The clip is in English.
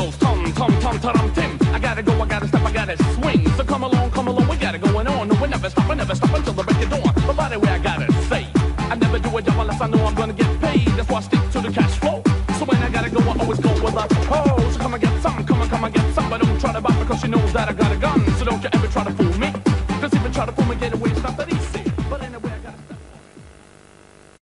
goes tum, tum, tum, tum, tim. I gotta go, I gotta step, I gotta swing. So come along, come along, we gotta going on. No, we never stop, we never stop until the break of dawn. But by the way, I gotta say, I never do a job unless I know I'm gonna get paid. That's why I stick to the cash flow. So when I gotta go, I always go with a pose. So come and get some, come and come and get some. But don't try to buy because she knows that I got a gun. So don't you ever try to fool me. Cause if you try to fool me, get away.